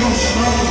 Deus, Santo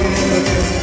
again.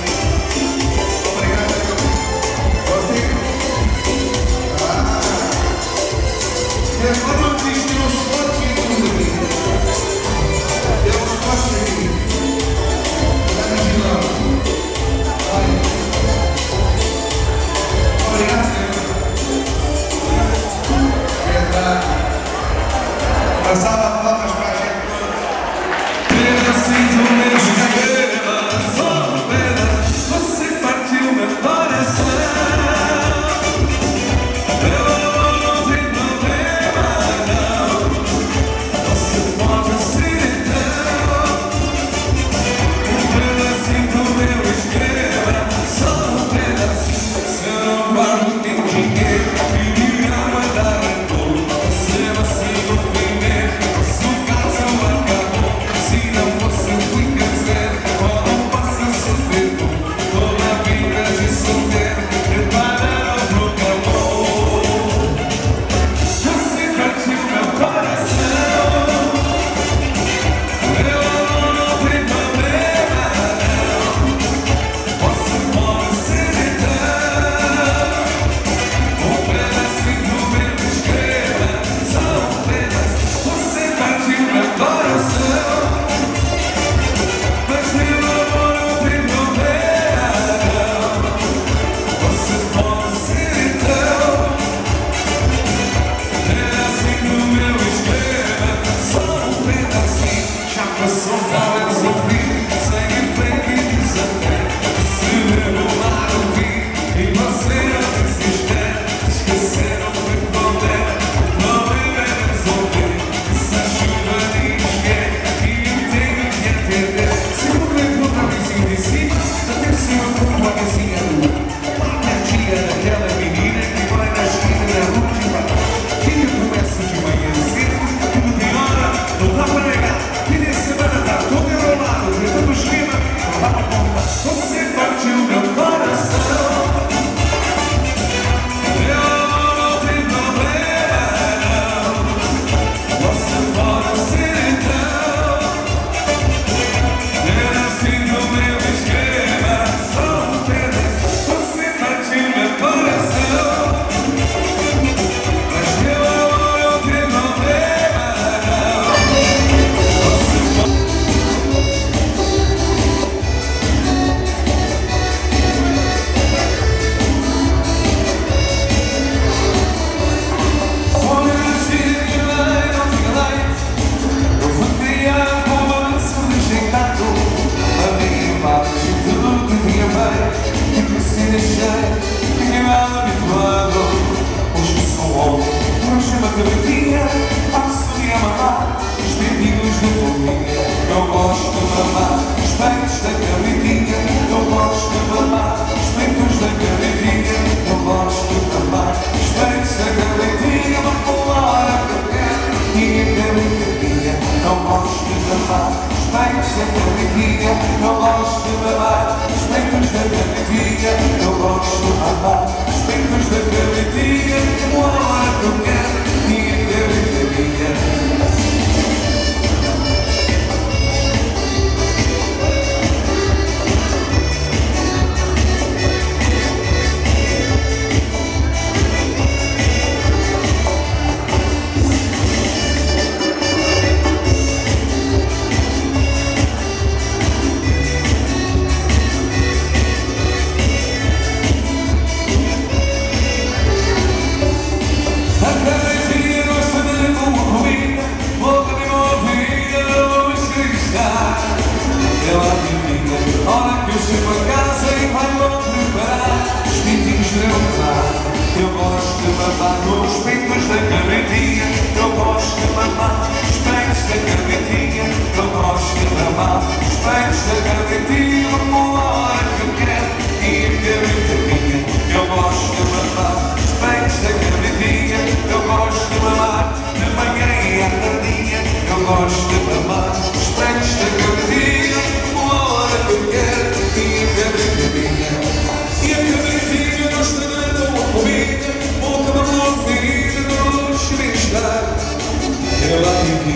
Mamar os peitos da cabritinha, eu gosto de mamar os peitos da cabritinha, uma hora que eu quero e a cabrita minha. Eu gosto de mamar os peitos da cabritinha, eu gosto de mamar de manhã e à tardinha, eu gosto de mamar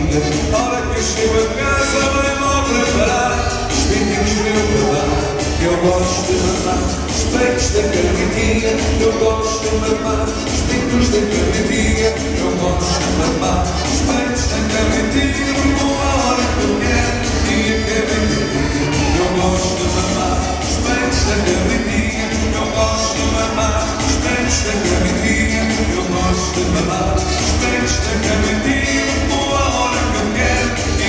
a hora que eu chego a casa vai logo preparar os pintinhos para eu provar. Eu gosto de mamar os peitos da cabritinha, eu gosto de mamar os pintos da cabritinha, eu gosto de mamar os peitos da cabritinha, uma hora que eu quero e a cabritinha. Eu gosto de mamar os peitos da cabritinha, eu gosto de mamar os peitos da cabritinha, eu gosto de mamar os peitos da cabritinha, uma hora que eu